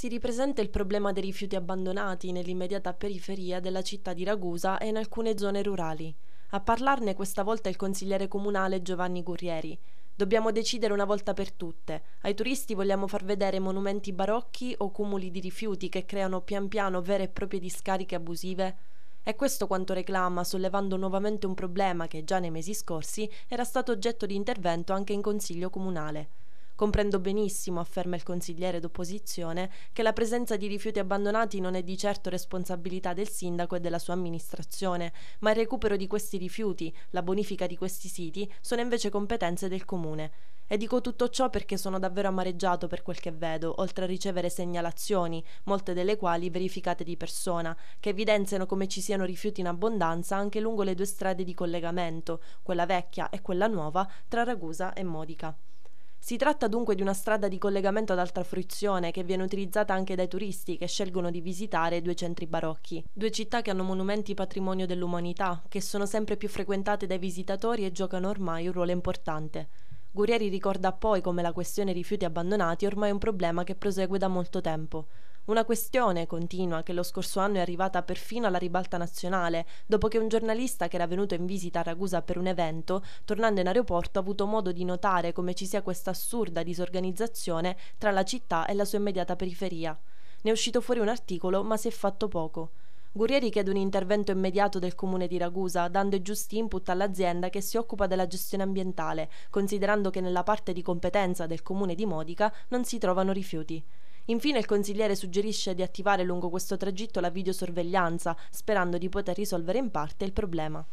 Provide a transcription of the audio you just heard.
Si ripresenta il problema dei rifiuti abbandonati nell'immediata periferia della città di Ragusa e in alcune zone rurali. A parlarne questa volta il consigliere comunale Giovanni Gurrieri. Dobbiamo decidere una volta per tutte. Ai turisti vogliamo far vedere monumenti barocchi o cumuli di rifiuti che creano pian piano vere e proprie discariche abusive? È questo quanto reclama, sollevando nuovamente un problema che già nei mesi scorsi era stato oggetto di intervento anche in Consiglio comunale. Comprendo benissimo, afferma il consigliere d'opposizione, che la presenza di rifiuti abbandonati non è di certo responsabilità del sindaco e della sua amministrazione, ma il recupero di questi rifiuti, la bonifica di questi siti, sono invece competenze del comune. E dico tutto ciò perché sono davvero amareggiato per quel che vedo, oltre a ricevere segnalazioni, molte delle quali verificate di persona, che evidenziano come ci siano rifiuti in abbondanza anche lungo le due strade di collegamento, quella vecchia e quella nuova, tra Ragusa e Modica. Si tratta dunque di una strada di collegamento ad alta fruizione che viene utilizzata anche dai turisti che scelgono di visitare due centri barocchi, due città che hanno monumenti patrimonio dell'umanità, che sono sempre più frequentate dai visitatori e giocano ormai un ruolo importante. Gurieri ricorda poi come la questione rifiuti abbandonati è ormai un problema che prosegue da molto tempo. Una questione continua che lo scorso anno è arrivata perfino alla ribalta nazionale, dopo che un giornalista che era venuto in visita a Ragusa per un evento, tornando in aeroporto, ha avuto modo di notare come ci sia questa assurda disorganizzazione tra la città e la sua immediata periferia. Ne è uscito fuori un articolo, ma si è fatto poco. Gurieri chiede un intervento immediato del comune di Ragusa, dando i giusti input all'azienda che si occupa della gestione ambientale, considerando che nella parte di competenza del comune di Modica non si trovano rifiuti. Infine il consigliere suggerisce di attivare lungo questo tragitto la videosorveglianza, sperando di poter risolvere in parte il problema.